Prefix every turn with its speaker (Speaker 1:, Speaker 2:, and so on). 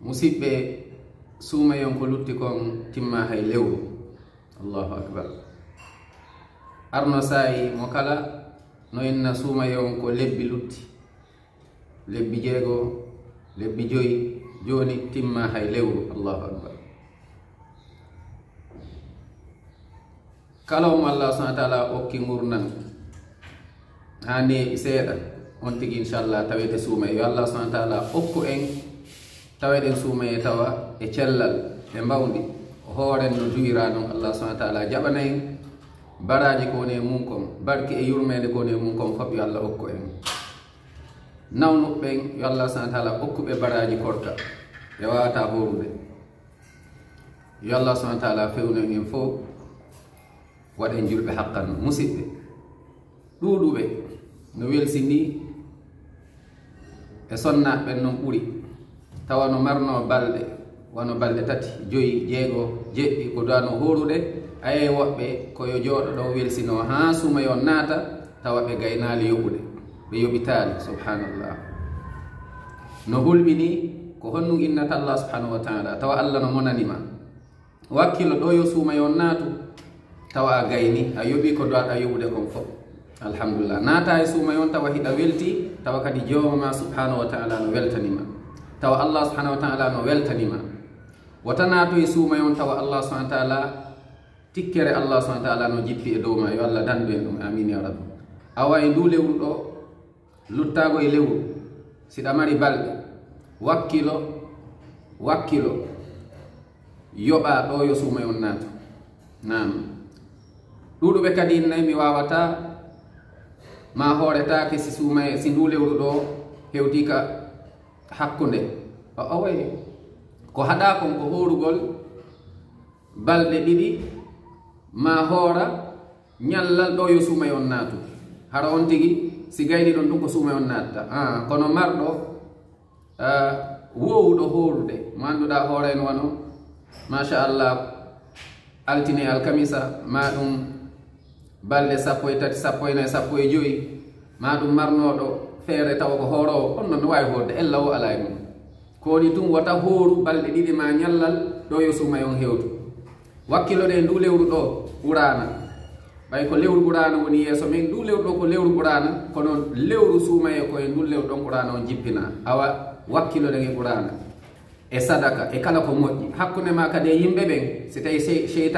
Speaker 1: musidɓe suumayon ko lutti kon timma hay lewru. Allahu akbar. Arno saayi mo kala no inna suumayon ko lebbi lutti. Lebbi jeego lebbi joyi jooni timma hay lewru. Allahu akbar. Kala omo allah subahana taala okki gurnan haa neeɓi seeɗa on tigi inchallah tawete suuma yo allah subahana taala okku en tawa eɗen suuma tawa e cellal e mbawdi hooren no duwira noon allah subahana taala jaɓana en baraji ko woni e mum kon barke e yurmede ko woni e mum kon fof yo allah hokku en. Nawnuɓɓen yo allah subahana taala hokkuɓe baraji korka ɓe wawata horude yo allah subahana taala fewno en fof waɗen julɓe haqqan musidɓe. Ɗuɗuɓe no welsi ni e sonnaɓen noon ɓuri. tawa no marno balɗe wano balɗe tati joyi jeego jeɗɗi ko dano horude aye woɓɓe koyo jooɗo ɗo welsino ha sumayo naata tawa ɓe gaynali yoɓude ɓe yoɓitali subhanallah. No hulɓini ko honnu innata allah subhanahu wa taala tawa allah no monanima wakkilo ɗo yo sumayo naatu tawa a gayni a yoɓi ko doaɗa yoɓude kon fof alhamdulillah. Naata e sumayon tawa hiɗa welti tawa kadi jomama subhanahu wa taala no weltanima. tawa allah subhanahu wa taala no weltanima. Wota naato e suuma on tawa allah subhanahu taala tikkere allah subhanahu taala no jippi e dow ma yo allah dandu en ɗum amin ya rabbi. Awa e ndu lewru ɗo luttago e lewru siɗa mari balɗe. Wakkilo wakkilo yoɓa ɗo yo suuma on naato nam ɗuɗuɓe kadi nayi mi wawata ma hooretake si suumaye si ndu lewru ɗo hewtika hakkunde. O away ko haɗa kon ko horugol balɗe ɗiɗi ma hoora ñallal ɗo yo suumay on naatu. Hara on tigi si gayni ɗon ɗum ko suumay on naatta. Kono marɗo wowuɗo horude mo annduɗa hoora wano machallah altine alkamisa ma ɗum balɗe sappo e tati sappo e nayi sappo e joyi ma ɗum marnoɗo. feere tawa ko hoorowo on noon ne waawi hoorde ella o alaa e mum kowoni tum wata hooru balɗe ɗiɗi ma ñallal ɗo yo suuma e on heewtu. Wakkilo ɗe ndu lewru ɗo ɓurana ɓay ko lewru ɓurana woni yeeso min ndu lewru ɗo ko lewru ɓurana kono lewru suumaye koye ndu lewru ɗon ɓurana on jippina. Awa wakkilo ɗen e ɓurana e sadaka e kala ko moƴƴi. Hakkunde ma kadi e yimɓe ɓen si tawi seytan